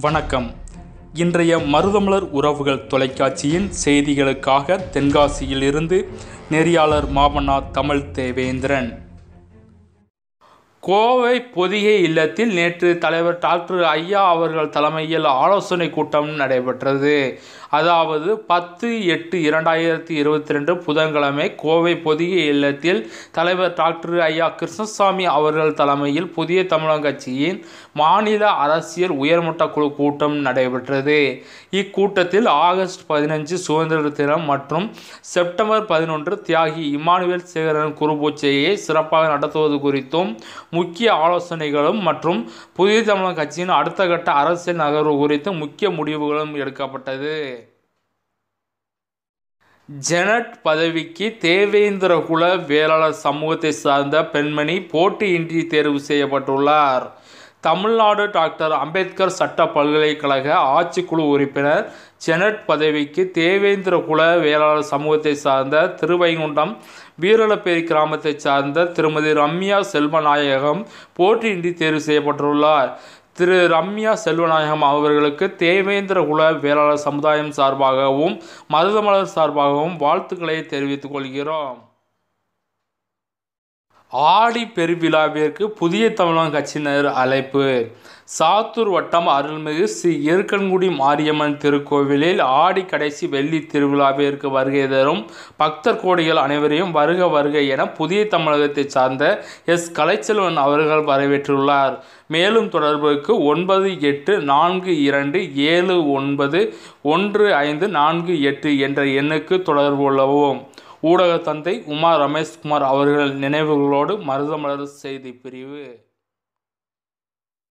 வணக்கம். இன்றைய மருதமலர் உறவுகள் தொலைக்காட்சியின் செய்திகளுக்காக தென்காசியில் இருந்து நெறியாளர் மாமன்னா தமிழ் தேவேந்திரன். கோவை பொதிகை இல்லத்தில் நேற்று தலைவர் டாக்டர் ஐயா அவர்கள் தலைமையில் ஆலோசனை கூட்டம் நடைபெற்றது. அதாவது பத்து எட்டு இரண்டாயிரத்தி இருபத்தி ரெண்டு புதன்கிழமை கோவை பொதிகை இல்லத்தில் தலைவர் டாக்டர் ஐயா கிருஷ்ணசாமி அவர்கள் தலைமையில் புதிய தமிழக கட்சியின் மாநில அரசியல் உயர்மட்ட குழு கூட்டம் நடைபெற்றது. இக்கூட்டத்தில் ஆகஸ்ட் பதினஞ்சு சுதந்திர தினம் மற்றும் செப்டம்பர் பதினொன்று தியாகி இமானுவேல் சேகரன் குருபூச்சையை சிறப்பாக நடத்துவது குறித்தும் முக்கிய ஆலோசனைகளும் மற்றும் புதிய தமிழக கட்சியின் அடுத்த கட்ட அரசியல் நகர்வு குறித்து முக்கிய முடிவுகளும் எடுக்கப்பட்டது. ஜெனட் பதவிக்கு தேவேந்திரகுல வேளாளர் சமூகத்தை சார்ந்த பெண்மணி போட்டியின்றி தேர்வு செய்யப்பட்டுள்ளார். தமிழ்நாடு டாக்டர் அம்பேத்கர் சட்ட பல்கலைக்கழக ஆட்சிக்குழு உறுப்பினர் ஜெனட் பதவிக்கு தேவேந்திர குல வேளாளர் சமூகத்தை சார்ந்த திருவைகுண்டம் வீரலப்பேரி கிராமத்தை சார்ந்த திருமதி ரம்யா செல்வநாயகம் போட்டியின்றி தேர்வு செய்யப்பட்டுள்ளார். திரு. ரம்யா செல்வநாயகம் அவர்களுக்கு தேவேந்திர குல வேளாளர் சமுதாயம் சார்பாகவும் மருதமலர் சார்பாகவும் வாழ்த்துக்களை தெரிவித்துக் கொள்கிறோம். ஆடி பெருவிழாவிற்கு புதிய தமிழகம் கட்சியினர் அழைப்பு. சாத்தூர் வட்டம் அருள்மிகு ஸ்ரீ இருக்கன்குடி மாரியம்மன் திருக்கோவிலில் ஆடி கடைசி வெள்ளி திருவிழாவிற்கு வருகை தரும் பக்தர் கோடிகள் அனைவரையும் வருக வருக என புதிய தமிழகத்தை சார்ந்த எஸ். கலைச்செல்வன் அவர்கள் வரவேற்றுள்ளார். மேலும் தொடர்புக்கு ஒன்பது எட்டு நான்கு இரண்டு ஏழு ஒன்பது ஒன்று ஐந்து நான்கு எட்டு என்ற எண்ணுக்கு தொடர்பு கொள்ளவும். ஊடக தந்தை உமா ரமேஷ்குமார் அவர்கள் நினைவுகளோடு மருதமலர் செய்தி பிரிவு